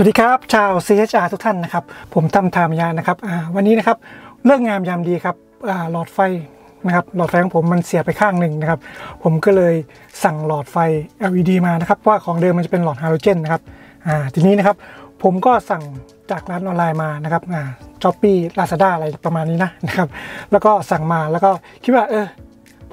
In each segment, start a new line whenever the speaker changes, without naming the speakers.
สวัสดีครับ ชาว CHR ทุกท่านนะครับ ผมตั้มทามยานะครับวันนี้นะครับฤกษ์งามยามดีครับหลอดไฟนะครับหลอดไฟของผมมันเสียไปข้างหนึ่งนะครับ ผมก็เลยสั่งหลอดไฟ LED มานะครับว่าของเดิมมันจะเป็นหลอดฮาโลเจนนะครับทีนี้นะครับผมก็สั่งจากร้านออนไลน์มานะครับ Shopee Lazada อะไรประมาณนี้นะนะครับแล้วก็สั่งมาแล้วก็คิดว่าเออ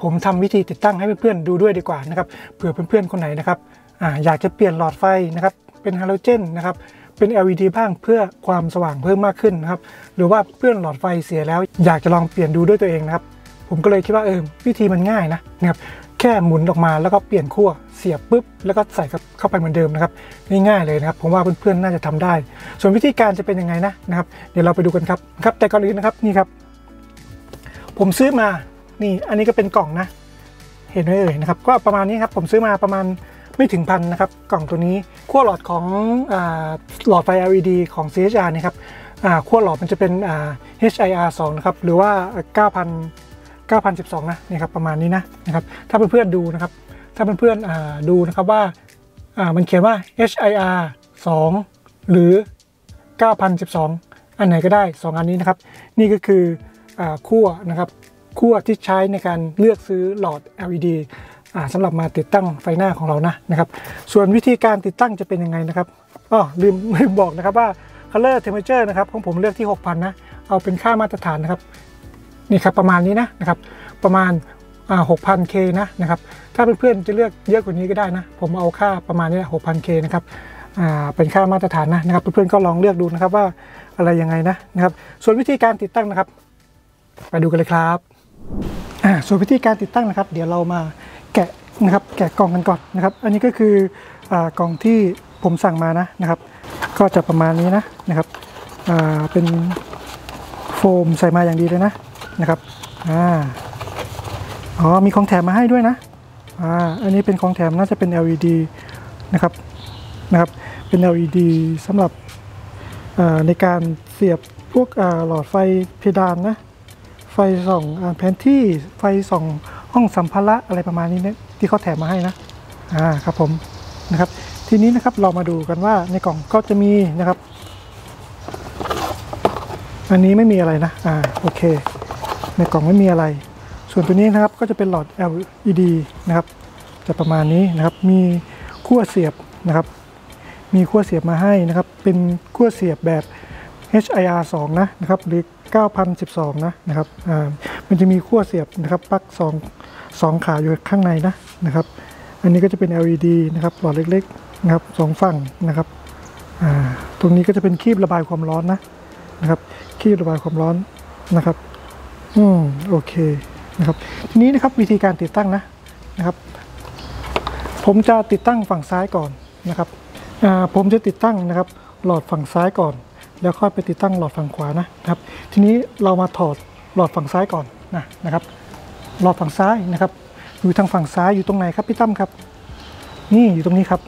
ผมทำวิธีติดตั้งให้เพื่อนๆดูด้วยดีกว่านะครับเผื่อเพื่อนๆคนไหนนะครับออยากจะเปลี่ยนหลอดไฟนะครับ เป็นฮาโลเจนนะครับเป็น LED บ้างเพื่อความสว่างเพิ่มมากขึ้นนะครับหรือว่าเพื่อนหลอดไฟเสียแล้ว อยากจะลองเปลี่ยนดูด้วยตัวเองนะครับผมก็เลยคิดว่าเออวิธีมันง่ายนะนะครับแค่หมุนออกมาแล้วก็เปลี่ยนขั้วเสียบปุ๊บแล้วก็ใส่เข้าไปเหมือนเดิมนะครับง่ายๆเลยนะครับผมว่าเพื่อนๆน่าจะทำได้ ส่วนวิธีการจะเป็นยังไงนะนะครับเดี๋ยวเราไปดูกันครับครับแต่ก่อนอื่นนะครับนี่ครับ ผมซื้อมานี่อันนี้ก็เป็นกล่องนะ เห็นไหมเอ่ยนะครับก็ประมาณนี้ครับผมซื้อมาประมาณ ไม่ถึงพันนะครับ กล่องตัวนี้ขั้วหลอดของอหลอดไฟ LED ของ CHR นี่ครับขั้วหลอดมันจะเป็น HIR 2นะครับหรือว่า 9,000 9,012 นะนี่ครับประมาณนี้นะนะครับถ้าเพื่อนๆดูนะครับ ถ้าเพื่อนๆดูนะครับว่ามันเขียนว่า HIR 2 หรือ 9,012 อันไหนก็ได้ 2 อันนี้นะครับ นี่ก็คืออขั้วนะครับขั้วที่ใช้ในการเลือกซื้อหลอด LED สำหรับมาติดตั้งไฟหน้าของเรานะนะครับ ส่วนวิธีการติดตั้งจะเป็นยังไงนะครับอ๋อลืมลืมบอกนะครับว่า color temperature นะครับของผมเลือกที่ 6,000 นะ เอาเป็นค่ามาตรฐานนะครับ นี่ครับประมาณนี้นะนะครับ ประมาณอ่า 6,000K นะนะครับ ถ้าเพื่อนๆจะเลือกเยอะกว่านี้ก็ได้นะ ผมเอาค่าประมาณนี้ 6,000K นะครับอ่าเป็นค่ามาตรฐานนะนะครับ เพื่อนๆก็ลองเลือกดูนะครับว่าอะไรยังไงนะนะครับ ส่วนวิธีการติดตั้งนะครับ ไปดูกันเลยครับอ่าส่วนวิธีการติดตั้งนะครับ เดี๋ยวเรามา แกะนะครับแกะกล่องกันก่อนนะครับ อันนี้ก็คืออกล่องที่ผมสั่งมานะนะครับ ก็จะประมาณนี้นะนะครับเป็นโฟมใส่มาอย่างดีเลยนะนะครับอ่าอ๋อมีของแถมมาให้ด้วยนะอ่าอันนี้เป็นของแถมน่าจะเป็น LED นะครับนะครับเป็น LED สำหรับในการเสียบพวกหลอดไฟเพดานนะไฟส่องแผนที่ไฟส่อง ห้องสัมภาระอะไรประมาณนี้เนี่ยที่เขาแถมมาให้นะอ่าครับผมนะครับ ทีนี้นะครับเรามาดูกันว่าในกล่องก็จะมีนะครับ อันนี้ไม่มีอะไรนะอ่าโอเค ในกล่องไม่มีอะไร ส่วนตัวนี้นะครับก็จะเป็นหลอด LED นะครับ จะประมาณนี้นะครับ มีขั้วเสียบนะครับ มีขั้วเสียบมาให้นะครับ เป็นขั้วเสียบแบบ HIR 2นะนะครับหรือ 9012 นะนะครับอ่า มันจะมีขั้วเสียบนะครับปลั๊ก2 2ขาอยู่ข้างในนะนะครับ อันนี้ก็จะเป็น LED นะครับหลอดเล็กๆนะครับสองฝั่งนะครับอ่าตรงนี้ก็จะเป็นคีบระบายความร้อนนะนะครับคีบระบายความร้อนนะครับอืมโอเคนะครับทีนี้นะครับวิธีการติดตั้งนะนะครับ ผมจะติดตั้งฝั่งซ้ายก่อนนะครับอ่าผมจะติดตั้งนะครับ หลอดฝั่งซ้ายก่อน แล้วค่อยไปติดตั้งหลอดฝั่งขวานะนะครับ ทีนี้เรามาถอด หลอดฝั่งซ้ายก่อนนะนะครับ หลอดฝั่งซ้ายนะครับ อยู่ทางฝั่งซ้ายอยู่ตรงไหนครับพี่ตั้มครับ นี่อยู่ตรงนี้ครับ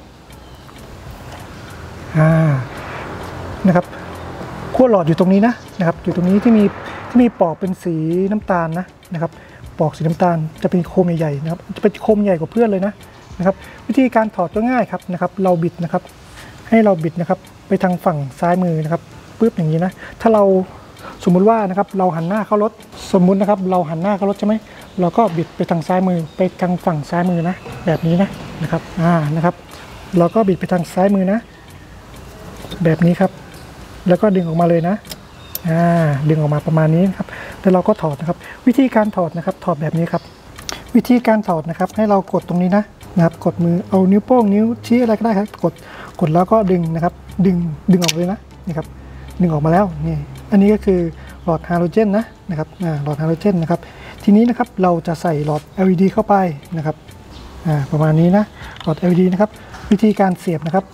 อ่านะครับขั้วหลอดอยู่ตรงนี้นะนะครับ อยู่ตรงนี้ที่มีที่มีปอกเป็นสีน้ำตาลนะนะครับ ปอกสีน้ำตาลจะเป็นโคมใหญ่ๆนะครับจะเป็นโคมใหญ่กว่าเพื่อนเลยนะนะครับ วิธีการถอดก็ง่ายครับนะครับ เราบิดนะครับ ให้เราบิดนะครับ ไปทางฝั่งซ้ายมือนะครับปึ๊บอย่างนี้นะ ถ้าเรา สมมุติว่านะครับเราหันหน้าเข้ารถ สมมุตินะครับเราหันหน้าเข้ารถใช่ไหมเราก็บิดไปทางซ้ายมือไปทางฝั่งซ้ายมือนะ แบบนี้นะนะครับอ่านะครับ เราก็บิดไปทางซ้ายมือนะ แบบนี้ครับ แล้วก็ดึงออกมาเลยนะอ่าดึงออกมาประมาณนี้นครับแล้วเราก็ถอดนะครับ วิธีการถอดนะครับ ถอดแบบนี้ครับ วิธีการถอดนะครับ ให้เรากดตรงนี้นะนะครับ กดมือเอานิ้วโป้งนิ้วชี้อะไรก็ได้ครับ กดกดแล้วก็ดึงนะครับ ดึงดึงออกเลยนะนี่ครับดึงออกมาแล้วนี่ อันนี้ก็คือหลอดฮาโลเจนนะนะครับอ่าหลอดฮาโลเจนนะครับทีนี้นะครับเราจะใส่หลอด LED เข้าไปนะครับอ่าประมาณนี้นะหลอด LED นะครับวิธีการเสียบนะครับ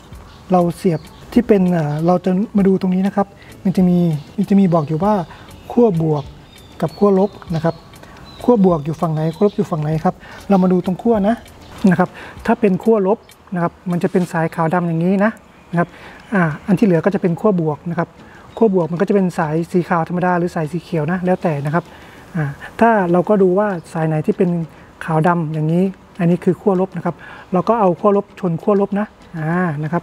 เราเสียบที่เป็นอ่าเราจะมาดูตรงนี้นะครับ มันจะมีมันจะมีบอกอยู่ว่าขั้วบวกกับขั้วลบนะครับขั้วบวกอยู่ฝั่งไหนขั้วลบอยู่ฝั่งไหนครับเรามาดูตรงขั้วนะนะครับ ถ้าเป็นขั้วลบนะครับ มันจะเป็นสายขาวดำอย่างนี้นะนะครับอ่าอันที่เหลือก็จะเป็นขั้วบวกนะครับ ขั้วบวกมันก็จะเป็นสายสีขาวธรรมดาหรือสายสีเขียวนะแล้วแต่นะครับถ้าเราก็ดูว่าสายไหนที่เป็นขาวดำอย่างนี้ อันนี้คือขั้วลบนะครับ เราก็เอาขั้วลบชนขั้วลบนะอ่านะครับ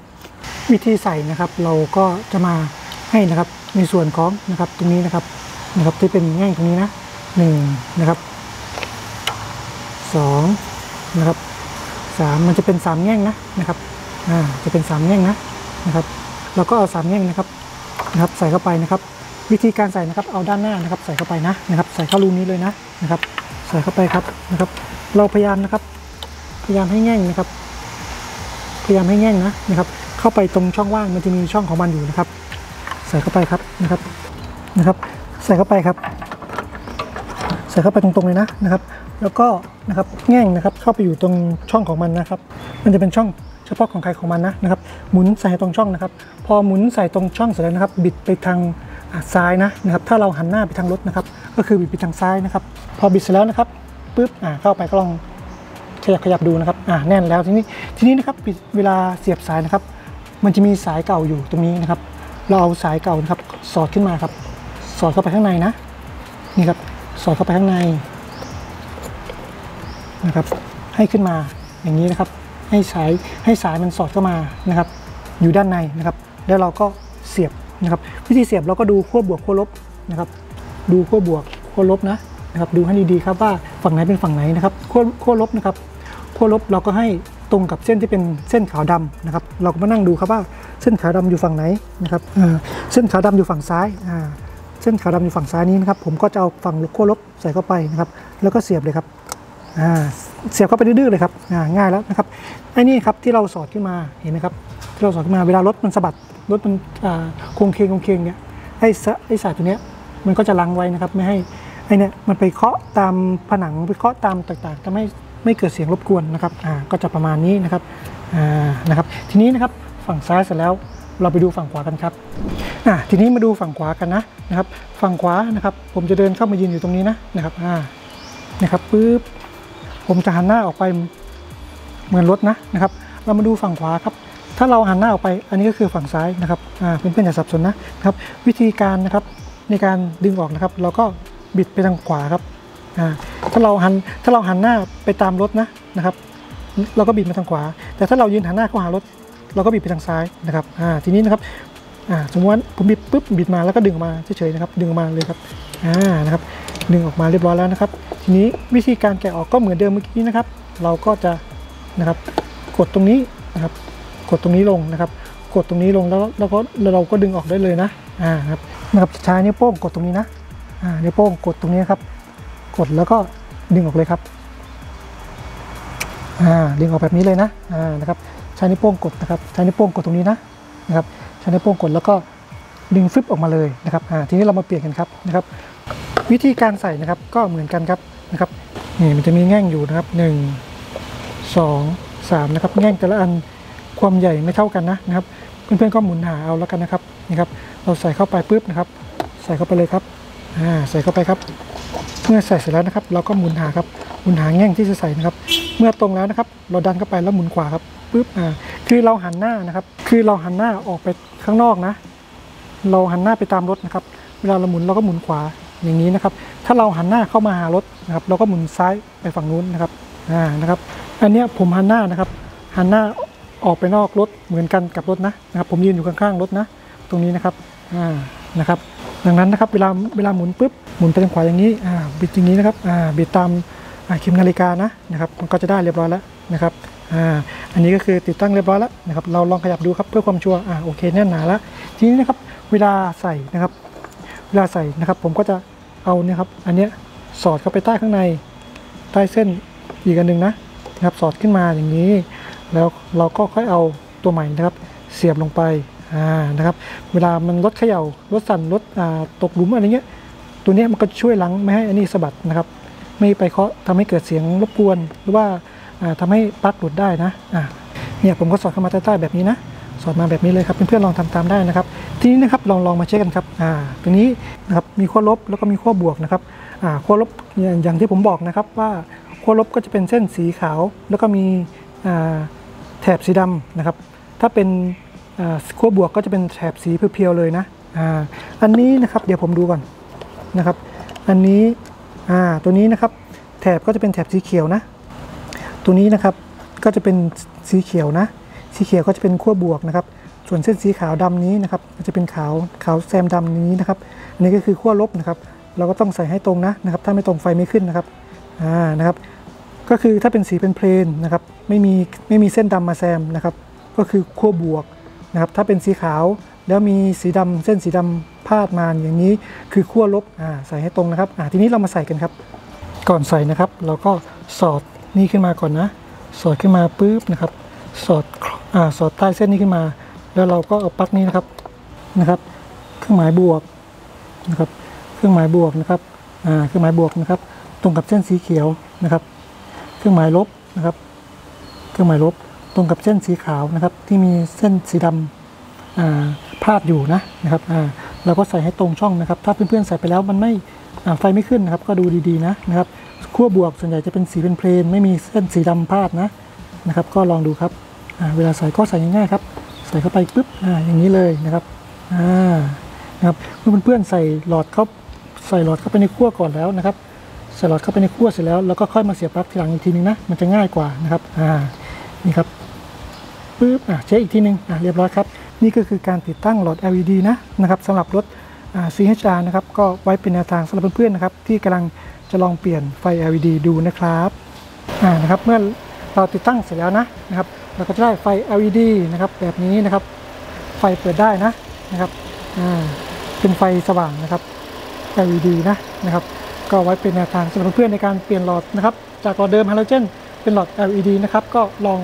วิธีใส่นะครับเราก็จะมาให้นะครับในส่วนของนะครับตรงนี้นะครับนะครับที่เป็นแง่งตรงนี้นะหนึ่งนะครับสองนะครับสามมันจะเป็นสามแง่งนะนะครับอ่าจะเป็นสามแง่งนะนะครับ เราก็เอาสามแง่งนะครับ นะครับใส่เข้าไปนะครับ วิธีการใส่นะครับเอาด้านหน้านะครับ ใส่เข้าไปนะนะครับ ใส่เข้ารูนี้เลยนะนะครับ ใส่เข้าไปครับนะครับ เราพยายามนะครับ พยายามให้แง่งนะครับ พยายามให้แง่งนะนะครับ เข้าไปตรงช่องว่างมันจะมีช่องของมันอยู่นะครับ ใส่เข้าไปครับนะครับนะครับ ใส่เข้าไปครับ ใส่เข้าไปตรงๆเลยนะนะครับ แล้วก็นะครับแง่งนะครับเข้าไปอยู่ตรงช่องของมันนะครับ มันจะเป็นช่องเฉพาะของใครของมันนะนะครับหมุนใส่ตรงช่องนะครับ พอหมุนใส่ตรงช่องเสร็จแล้วนะครับ บิดไปทางซ้ายนะนะครับถ้าเราหันหน้าไปทางรถนะครับ ก็คือบิดไปทางซ้ายนะครับ พอบิดเสร็จแล้วนะครับปุ๊บอ่าเข้าไปก็ลองขยับขยับดูนะครับอ่าแน่นแล้วทีนี้ทีนี้นะครับเวลาเสียบสายนะครับ มันจะมีสายเก่าอยู่ตรงนี้นะครับ เราเอาสายเก่านะครับสอดขึ้นมาครับ สอดเข้าไปข้างในนะนี่ครับสอดเข้าไปข้างในนะครับ ให้ขึ้นมาอย่างนี้นะครับ ให้สายให้สายมันสอดเข้ามานะครับ อยู่ด้านในนะครับ แล้วเราก็เสียบนะครับ วิธีเสียบเราก็ดูขั้วบวกขั้วลบนะครับ ดูขั้วบวกขั้วลบนะนะครับ ดูให้ดีๆครับว่าฝั่งไหนเป็นฝั่งไหนนะครับขั้วขั้วลบนะครับขั้วลบเราก็ให้ตรงกับเส้นที่เป็นเส้นขาวดำนะครับ เราก็มานั่งดูครับว่าเส้นขาวดำอยู่ฝั่งไหนนะครับเส้นขาวดำอยู่ฝั่งซ้ายเส้นขาวดำอยู่ฝั่งซ้ายนี้นะครับ ผมก็จะเอาฝั่งขั้วลบใส่เข้าไปนะครับ แล้วก็เสียบเลยครับอ่า เสียบเข้าไปดื้อเลยครับง่ายแล้วนะครับไอ้นี่ครับที่เราสอดขึ้นมาเห็นไหมครับที่เราสอดขึ้นมาเวลารถมันสะบัดรถมันโค้งเคงโค้งเคงเนี่ยไอ้สะไอ้สายตัวเนี้ยมันก็จะลังไว้นะครับไม่ให้ไอ้นี่มันไปเคาะตามผนังไปเคาะตามต่างๆทำให้ไม่เกิดเสียงรบกวนนะครับอ่าก็จะประมาณนี้นะครับอ่านะครับ ทีนี้นะครับฝั่งซ้ายเสร็จแล้วเราไปดูฝั่งขวากันครับอ่าทีนี้มาดูฝั่งขวากันนะนะครับ ฝั่งขวานะครับ ผมจะเดินเข้ามายืนอยู่ตรงนี้นะนะครับอ่านะครับปุ๊บ ผมจะหันหน้าออกไปเหมือนรถนะนะครับ เรามาดูฝั่งขวาครับ ถ้าเราหันหน้าออกไป อันนี้ก็คือฝั่งซ้ายนะครับอ่าเพื่อนๆอย่าสับสนนะนะครับ วิธีการนะครับในการดึงออกนะครับ เราก็บิดไปทางขวาครับอ่าถ้าเราหันถ้าเราหันหน้าไปตามรถนะนะครับ เราก็บิดมาทางขวา แต่ถ้าเรายืนหันหน้าเข้าหารถ เราก็บิดไปทางซ้ายนะครับอ่าทีนี้นะครับอ่าสมมติว่าผมบิดปุ๊บบิดมาแล้วก็ดึงออกมาเฉยๆนะครับ ดึงออกมาเลยครับอ่านะครับ ดึงออกมาเรียบร้อยแล้วนะครับ ทีนี้วิธีการแกะออกก็เหมือนเดิมเมื่อกี้นะครับ เราก็จะนะครับ กดตรงนี้นะครับ กดตรงนี้ลงนะครับ กดตรงนี้ลงแล้วแล้วก็เราก็ดึงออกได้เลยนะอ่าครับนะครับใช้นิ้วโป้งกดตรงนี้นะอ่านิ้วโป้งกดตรงนี้ครับ กดแล้วก็ดึงออกเลยครับอ่าดึงออกแบบนี้เลยนะอ่านะครับใช้นิ้วโป้งกดนะครับใช้นิ้วโป้งกดตรงนี้นะนะครับใช้นิ้วโป้งกดแล้วก็ดึงฟึบออกมาเลยนะครับอ่าทีนี้เรามาเปลี่ยนกันครับนะครับ วิธีการใส่นะครับก็เหมือนกันครับนะครับนี่มันจะมีแง่งอยู่นะครับหนึ่งสองสามนะครับแง่งแต่ละอันความใหญ่ไม่เท่ากันนะนะครับ เพื่อนๆก็หมุนหาเอาแล้วกันนะครับนี่ครับ เราใส่เข้าไปปุ๊บนะครับ ใส่เข้าไปเลยครับอ่าใส่เข้าไปครับ เมื่อใส่เสร็จแล้วนะครับ เราก็หมุนหาครับหมุนหาแง่งที่จะใส่นะครับ เมื่อตรงแล้วนะครับ เราดันเข้าไปแล้วหมุนขวาครับปุ๊บอ่าคือเราหันหน้านะครับ คือเราหันหน้าออกไปข้างนอกนะ เราหันหน้าไปตามรถนะครับ เวลาเราหมุนเราก็หมุนขวา อย่างนี้นะครับ ถ้าเราหันหน้าเข้ามาหารถนะครับ เราก็หมุนซ้ายไปฝั่งนู้นนะครับอ่านะครับ อันนี้ผมหันหน้านะครับ หันหน้าออกไปนอกรถเหมือนกันกับรถนะนะครับ ผมยืนอยู่ข้างๆรถนะ ตรงนี้นะครับอ่านะครับ ดังนั้นนะครับเวลาเวลาหมุนปุ๊บหมุนไปทางขวาอย่างนี้อ่าบิดอย่างนี้นะครับอ่าบิดตามอ่าเข็มนาฬิกานะนะครับ มันก็จะได้เรียบร้อยแล้วนะครับอ่าอันนี้ก็คือติดตั้งเรียบร้อยแล้วนะครับ เราลองขยับดูครับเพื่อความชัวร์อ่าโอเคแน่นหนาแล้วทีนี้นะครับเวลาใส่นะครับ เวลาใส่นะครับ ผมก็จะ เอาเนี่ยครับ อันเนี้ยสอดเข้าไปใต้ข้างใน ใต้เส้นอีกอันหนึ่งนะนะครับ สอดขึ้นมาอย่างนี้ แล้วเราก็ค่อยเอาตัวใหม่นะครับ เสียบลงไปอ่านะครับ เวลามันรถเขย่ารถสั่นรถอ่าตกหลุมอะไรเงี้ย ตัวเนี้ยมันก็ช่วยล้างไม่ให้อันนี้สะบัดนะครับ ไม่ไปเคาะทำให้เกิดเสียงรบกวน หรือว่าอ่าทำให้ปลั๊กหลุดได้นะอ่าเนี่ยผมก็สอดเข้ามาใต้ๆแบบนี้นะ สอดมาแบบนี้เลยครับเพื่อนๆลองทำตามได้นะครับ ทีนี้นะครับลองลองมาเช็คกันครับอ่าตรงนี้นะครับมีขั้วลบแล้วก็มีขั้วบวกนะครับอ่าขั้วลบอย่างอย่างที่ผมบอกนะครับว่าขั้วลบก็จะเป็นเส้นสีขาว แล้วก็มีอ่าแถบสีดำนะครับ ถ้าเป็นขั้วบวกก็จะเป็นแถบสีเพียวๆเลยนะอ่าอันนี้นะครับเดี๋ยวผมดูก่อนนะครับ อันนี้อ่าตัวนี้นะครับแถบก็จะเป็นแถบสีเขียวนะ ตัวนี้นะครับก็จะเป็นสีเขียวนะ สีเขียวก็จะเป็นขั้วบวกนะครับ ส่วนเส้นสีขาวดำนี้นะครับมันจะเป็นขาวขาวแซมดำนี้นะครับ อันนี้ก็คือขั้วลบนะครับ เราก็ต้องใส่ให้ตรงนะนะครับ ถ้าไม่ตรงไฟไม่ขึ้นนะครับอ่านะครับ ก็คือถ้าเป็นสีเป็นเพลนนะครับไม่มีไม่มีเส้นดำมาแซมนะครับ ก็คือขั้วบวกนะครับ ถ้าเป็นสีขาวแล้วมีสีดำเส้นสีดำพาดมาอย่างนี้คือขั้วลบอ่าใส่ให้ตรงนะครับอ่าทีนี้เรามาใส่กันครับ ก่อนใส่นะครับ เราก็สอดนี่ขึ้นมาก่อนนะ สอดขึ้นมาปุ๊บนะครับ สอดอ่าสอดใต้เส้นนี้ขึ้นมา แล้วเราก็เอาปลั๊กนี้นะครับนะครับ เครื่องหมายบวกนะครับ เครื่องหมายบวกนะครับอ่าเครื่องหมายบวกนะครับ ตรงกับเส้นสีเขียวนะครับ เครื่องหมายลบนะครับ เครื่องหมายลบตรงกับเส้นสีขาวนะครับ ที่มีเส้นสีดำอ่าพาดอยู่นะนะครับอ่าเราก็ใส่ให้ตรงช่องนะครับ ถ้าเพื่อนๆใส่ไปแล้วมันไม่อ่าไฟไม่ขึ้นนะครับ ก็ดูดีๆนะนะครับขั้วบวกส่วนใหญ่จะเป็นสีเป็นเพลน ไม่มีเส้นสีดำพาดนะนะครับ ก็ลองดูครับอ่าเวลาใส่ก็ใส่ง่ายๆครับ ใส่เข้าไปปุ๊บอ่าอย่างนี้เลยนะครับอ่านะครับเมื่อเพื่อนๆใส่หลอดเข้าใส่หลอดเข้าไปในขั้วก่อนแล้วนะครับใส่หลอดเข้าไปในขั้วเสร็จแล้วเราก็ค่อยมาเสียบปลั๊กทีหลังอีกทีนึงนะมันจะง่ายกว่านะครับอ่านี่ครับปึ๊บอะเช็คอีกทีนึงอะเรียบร้อยครับ นี่ก็คือการติดตั้งหลอด LED นะนะครับสำหรับรถ CHR นะครับก็ไว้เป็นแนวทางสำหรับเพื่อนๆนะครับที่กำลังจะลองเปลี่ยนไฟ LED ดูนะครับอ่านะครับเมื่อ เราติดตั้งเสร็จแล้วนะนะครับเราก็จะได้ไฟ LED นะครับแบบนี้นะครับ ไฟเปิดได้นะนะครับอ่าเป็นไฟสว่างนะครับ LED นะนะครับ ก็ไว้เป็นแนวทางสำหรับเพื่อนในการเปลี่ยนหลอดนะครับ จากหลอดเดิมฮาโลเจนเป็นหลอด LED นะครับ ก็ลอง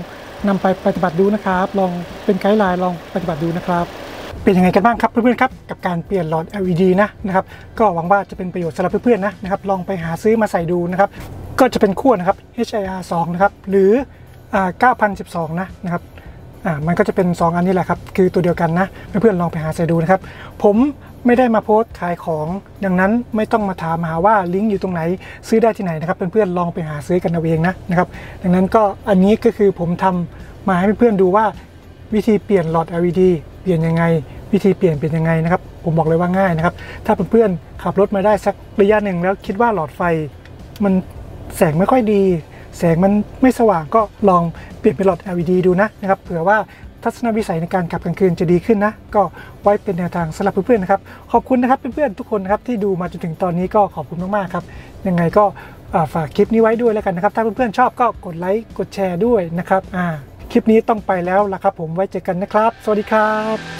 นำไปปฏิบัติดูนะครับ ลองเป็นไกด์ไลน์ลองปฏิบัติดูนะครับ เป็นยังไงกันบ้างครับเพื่อนๆครับกับการเปลี่ยนหลอด LED นะนะครับ ก็หวังว่าจะเป็นประโยชน์สำหรับเพื่อนๆนะนะครับ ลองไปหาซื้อมาใส่ดูนะครับ ก็จะเป็นขั้วนะครับ HIR 2นะครับ หรือ9012 นะนะครับอ่ามันก็จะเป็น 2 อันนี้แหละครับ คือตัวเดียวกันนะ เพื่อนๆลองไปหาใส่ดูนะครับ ผมไม่ได้มาโพสต์ขายของ ดังนั้นไม่ต้องมาถามหาว่าลิงก์อยู่ตรงไหน ซื้อได้ที่ไหนนะครับเพื่อนๆลองไปหาซื้อกันเอาเองนะนะครับดังนั้นก็อันนี้ก็คือผมทำมาให้เพื่อนๆดูว่าวิธีเปลี่ยนหลอด LED เปลี่ยนยังไง วิธีเปลี่ยนเป็นยังไงนะครับ ผมบอกเลยว่าง่ายนะครับ ถ้าเพื่อนๆขับรถมาได้สักระยะหนึ่งแล้วคิดว่าหลอดไฟมัน แสงไม่ค่อยดี แสงมันไม่สว่างก็ลองเปลี่ยนเป็นหลอด LED ดูนะนะครับเผื่อว่าทัศนวิสัยในการขับกลางคืนจะดีขึ้นนะ ก็ไว้เป็นแนวทางสำหรับเพื่อนๆนะครับ ขอบคุณนะครับเพื่อนๆทุกคนนะครับที่ดูมาจนถึงตอนนี้ก็ขอบคุณมากๆครับ ยังไงก็ฝากคลิปนี้ไว้ด้วยแล้วกันนะครับ ถ้าเพื่อนๆชอบก็กดไลค์กดแชร์ด้วยนะครับคลิปนี้ต้องไปแล้วละครับผมไว้เจอกันนะครับ สวัสดีครับ